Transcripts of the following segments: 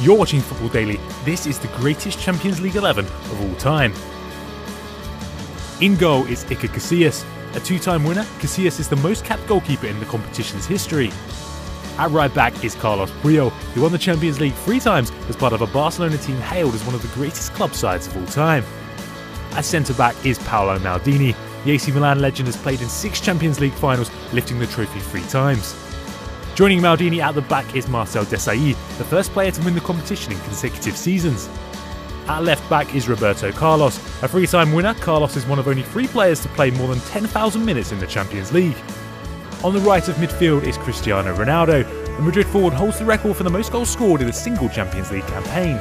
You're watching Football Daily. This is the greatest Champions League 11 of all time. In goal is Iker Casillas. A two time winner, Casillas is the most capped goalkeeper in the competition's history. At right back is Carlos Puyol, who won the Champions League three times as part of a Barcelona team hailed as one of the greatest club sides of all time. At centre back is Paolo Maldini. The AC Milan legend has played in six Champions League finals, lifting the trophy three times. Joining Maldini at the back is Marcel Desailly, the first player to win the competition in consecutive seasons. At left back is Roberto Carlos. A three time winner, Carlos is one of only three players to play more than 10,000 minutes in the Champions League. On the right of midfield is Cristiano Ronaldo. The Madrid forward holds the record for the most goals scored in a single Champions League campaign.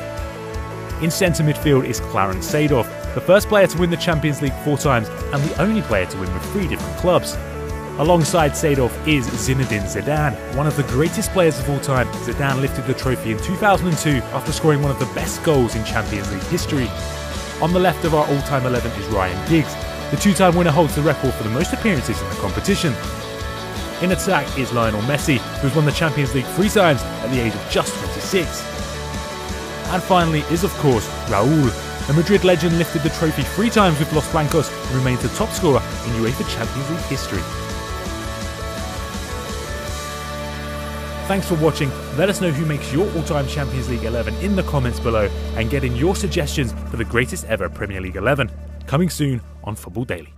In centre midfield is Clarence Seedorf, the first player to win the Champions League four times and the only player to win with three different clubs. Alongside Seedorf is Zinedine Zidane, one of the greatest players of all time. Zidane lifted the trophy in 2002 after scoring one of the best goals in Champions League history. On the left of our all-time 11 is Ryan Giggs. The two-time winner holds the record for the most appearances in the competition. In attack is Lionel Messi, who has won the Champions League three times at the age of just 26. And finally is, of course, Raul. The Madrid legend lifted the trophy three times with Los Blancos and remains the top scorer in UEFA Champions League history. Thanks for watching. Let us know who makes your all time Champions League 11 in the comments below and get in your suggestions for the greatest ever Premier League 11. Coming soon on Football Daily.